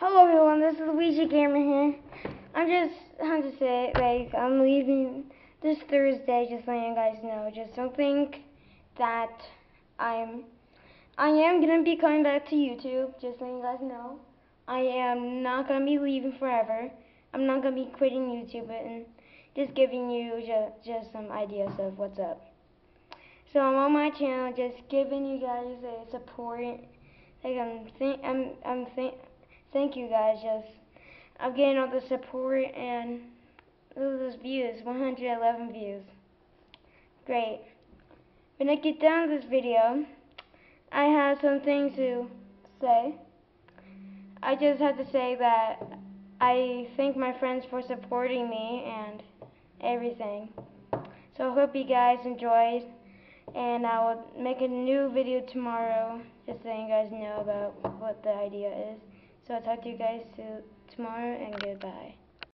Hello everyone, this is Luigi Gamer here. I'm just, how to say like, I'm leaving this Thursday, just letting you guys know. Just don't think that I'm, I am going to be coming back to YouTube, just letting you guys know. I am not going to be leaving forever. I'm not going to be quitting YouTube and just giving you just, just some ideas of what's up. So I'm on my channel, just giving you guys a support. Like I'm think I'm I'm think thank you guys. Just I'm getting all the support and at those views, 111 views. Great. When I get done with this video, I have some things to say. I just have to say that I thank my friends for supporting me and everything. So I hope you guys enjoyed and I will make a new video tomorrow just so you guys know about what the idea is. So I'll talk to you guys tomorrow and goodbye.